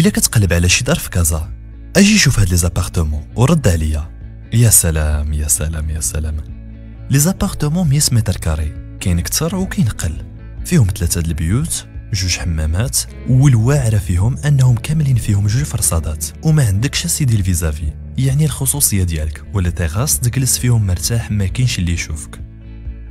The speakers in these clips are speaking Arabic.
الا كتقلب على شي دار في كازا. أجي شوف هاد les appartements ورد عليا. يا سلام يا سلام يا سلام. les appartements 100 mètres carrés. كاين كتر وكاين قل فيهم ثلاثة د البيوت جوج حمامات والواعرة فيهم أنهم كاملين فيهم جوج فرصادات. وما عندكش سيدي ال vis-à-vis. يعني الخصوصية ديالك ولا تيغاس تجلس فيهم مرتاح ما كاينش اللي يشوفك.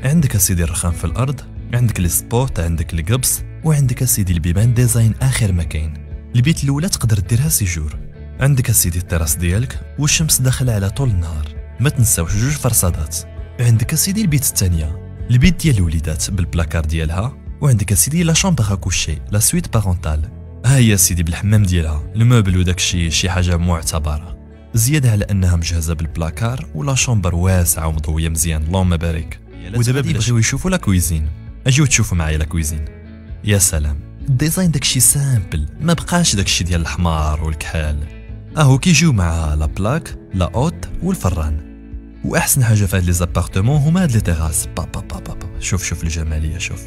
عندك سيدي الرخام في الأرض عندك لي عندك القبص وعندك سيدي البيبان design آخر ما كاين البيت الأولى تقدر ديرها séjour عندك سيدي التراس ديالك والشمس داخله على طول النهار. ما تنساوش جوج فصادات. عندك سيدي البيت الثانية. البيت ديال الوليدات بالبلاكار ديالها. وعندك سيدي la chambre à coucher la suite parentale ها هي سيدي بالحمام ديالها. ال meuble وداك الشيء شي حاجة معتبرة. زيادة على أنها مجهزة بال placard و la chambre واسعة ومضوية مزيان. اللهم بارك. ودابا بغيو يشوفوا la cuisine أجيو تشوفوا معايا la cuisine يا سلام. ال design داكشي simple ما بقاش داكشي ديال الحمر والكحال. اهو كيجيو مع la plaque la hotte والفران. واحسن حاجة في هاد les appartements هما هاد les terrasses. با با با با شوف شوف الجمالية شوف.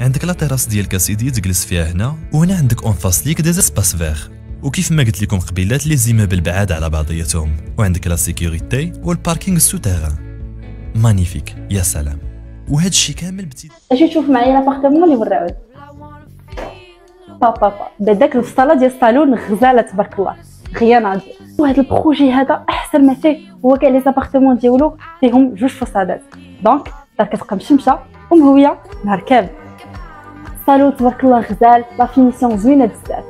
عندك la terrasse ديالك اسيدي تجلس فيها هنا وهنا عندك en face ليك des espaces verts. وكيف ما قلت لكم قبيلات les immeubles بعاد على بعضياتهم. وعندك la sécurité وال parking souterrain مانيفيك يا سلام. وهذا الشيء كامل بتي أجي تشوف معايا لابارتمون اللي ورعود بابا بابا بداك الصالة ديال الصالون غزالة تبارك الله. غيانه وهذا البروجي هذا أحسن ما فيه. هو كاع لي زابارتمون ديالو فيهم جوج فصادات دونك دار كتبقى مشمشة ومهوية نهار كامل. الصالون تبارك الله غزال لا فينيسيون زوينة بزاف.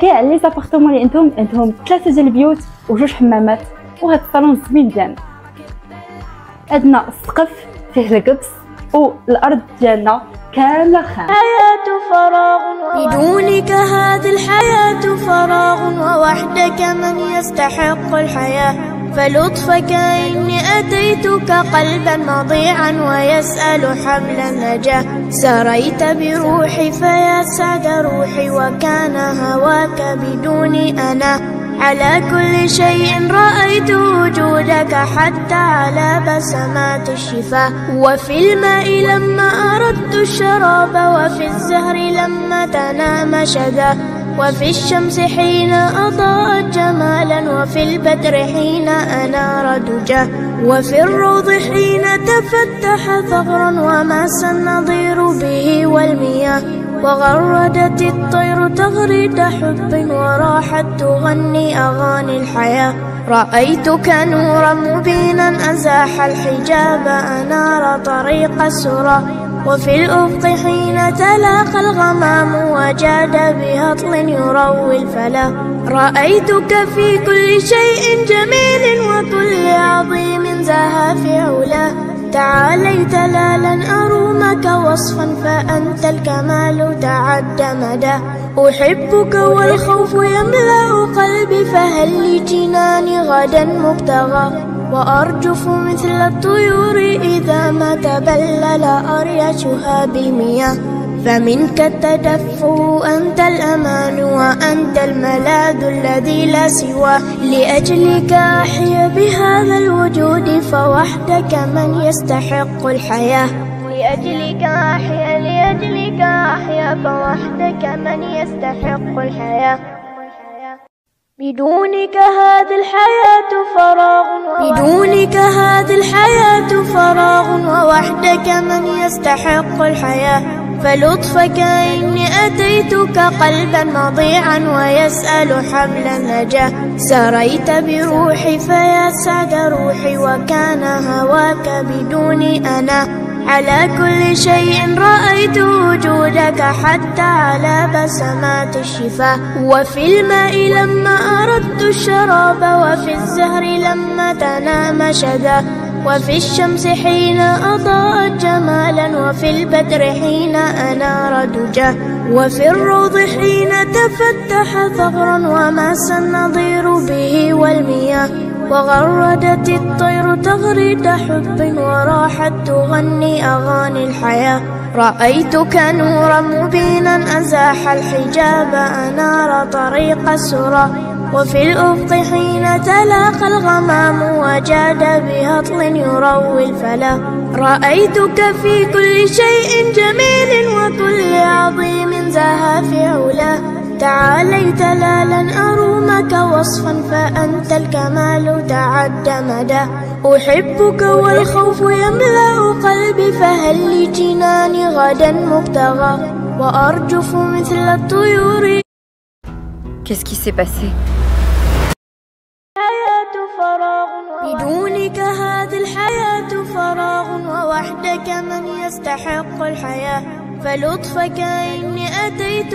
كاع لي زابارتمون اللي عندهم عندهم ثلاثة ديال البيوت وجوج حمامات وهذا الصالون زوين ديالنا عندنا السقف فيه القبس والارض ديالنا كامله خام الحياة فراغ بدونك هذه الحياة فراغ ووحدك من يستحق الحياة. فلطفك إني أتيتك قلبا مضيعا ويسأل حمل النجاة. سريت بروحي فيا سعد روحي وكان هواك بدوني أنا. على كل شيء رأيت وجودك حتى على بسمات الشفاء وفي الماء لما أردت الشراب وفي الزهر لما تنام شذا وفي الشمس حين أضاءت جمالا وفي البدر حين أنار دجا وفي الروض حين تفتح ثغرا وماس النظير به والمياه. وغردت الطير تغريد حب وراحت تغني أغاني الحياة. رأيتك نورا مبينا أزاح الحجاب أنار طريق السرى. وفي الأفق حين تلاقى الغمام وجاد بهطل يروي الفلا رأيتك في كل شيء جميل وكل عظيم زاها في علاه تعاليت لا لن أرومك وصفا فأنت الكمال تعد مدى. أحبك والخوف يملأ قلبي فهل لي جناني غدا مبتغى؟ وأرجف مثل الطيور إذا ما تبلل أريشها بالمياه فمنك التدفؤ أنت الأمان وأنت الملاذ الذي لا سوى. لأجلك أحيا بهذا الوجود فوحدك من يستحق الحياة. لأجلك أحيا لأجلك أحيا فوحدك من يستحق الحياة. بدونك هذه الحياة فراغ بدونك هذه الحياة فراغ ووحدك من يستحق الحياة. فلطفك إني أتيتك قلبا مضيعا ويسأل حمل النجاة. سريت بروحي فيا سعد روحي وكان هواك بدوني أنا. على كل شيء رأيت وجودك حتى على بسمات الشفاء وفي الماء لما أردت الشراب وفي الزهر لما تنام شذا وفي الشمس حين أضاءت جمالا وفي البدر حين أنار دجا. وفي الروض حين تفتح ثغرا وماس النظير به والمياه. وغردت الطير تغريد حب وراحت تغني أغاني الحياة. رأيتك نورا مبينا أزاح الحجاب أنار طريق السرى وفي الأفق حين تلاقى الغمام وجاد بهطل يروي الفلا. رأيتك في كل شيء جميل وكل عظيم زاها في علاه تعاليت لا وصفا فأنت الكمال تعد مدى أحبك والخوف يملأ قلبي فهل لجنان غدا مبتغى؟ وأرجف مثل الطيور. Qu'est-ce qui s'est passé? بدونك هذه الحياة فراغ ووحدك من يستحق الحياة. فلطفك إني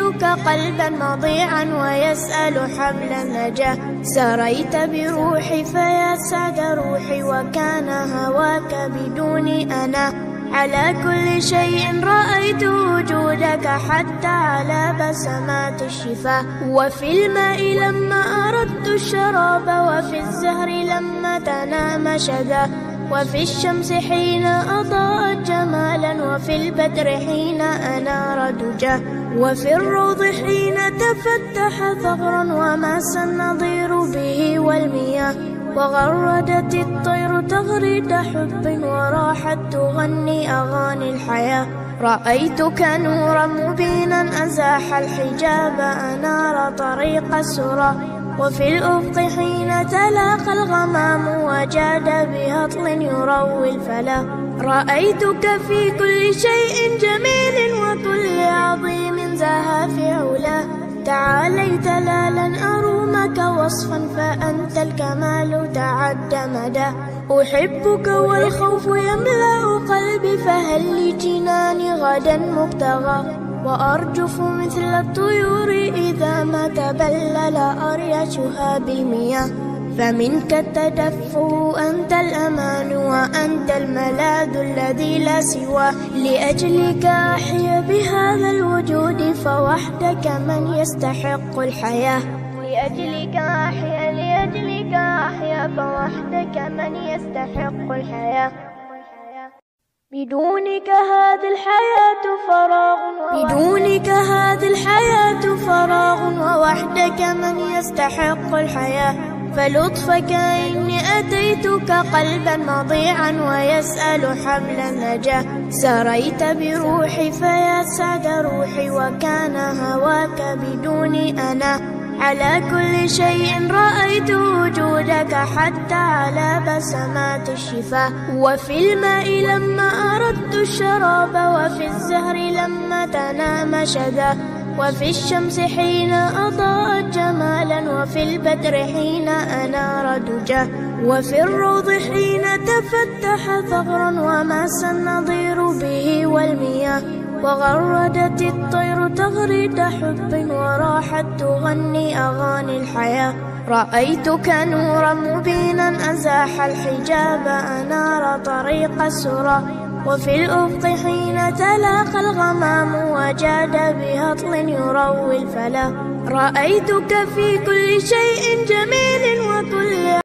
أتيتك قلبا مضيعا ويسأل حمل النجاة سريت بروحي فيا سعد روحي وكان هواك بدوني أنا. على كل شيء رأيت وجودك حتى على بسمات الشفاء وفي الماء لما أردت الشراب وفي الزهر لما تنام شذا. وفي الشمس حين أضاءت جمالا وفي البدر حين أنار دجا. وفي الروض حين تفتح ثغرا وماس النظير به والمياه وغردت الطير تغريد حب وراحت تغني أغاني الحياة. رأيتك نورا مبينا أزاح الحجاب أنار طريق السرى. وفي الأفق حين تلاقى الغمام وجاد بهطل يروي الفلا رأيتك في كل شيء جميل وكل عظيم زاها في علاه تعاليت لا لن أرومك وصفا فأنت الكمال تعد مدى. أحبك والخوف يملأ قلبي فهل لجنان غدا مبتغى؟ وأرجف مثل الطيور إذا ما تبلل أريشها بالمياه فمنك التدفؤ أنت الأمان وأنت الملاذ الذي لا سوى. لأجلك أحيا بهذا الوجود فوحدك من يستحق الحياة. لأجلك أحيا لأجلك أحيا فوحدك من يستحق الحياة. بدونك هذه الحياة فراغ بدونك هذه الحياة فراغ ووحدك من يستحق الحياة. فلطفك إني أتيتك قلبا مضيعا ويسأل حمل النجاة سريت بروحي فيا سعد روحي وكان هواك بدوني أنا. على كل شيء رأيت وجودك حتى على بسمات الشفاء وفي الماء لما أردت الشراب وفي الزهر لما تنام شذا وفي الشمس حين أضاءت جمالا وفي البدر حين أنار دجا وفي الروض حين تفتح ثغرا وماس النظير به والمياه. وغردت الطير تغريد حب وراحت تغني أغاني الحياة. رأيتك نورا مبينا أزاح الحجاب أنار طريق السرى. وفي الأفق حين تلاقى الغمام وجاد بهطل يروي الفلا. رأيتك في كل شيء جميل وكل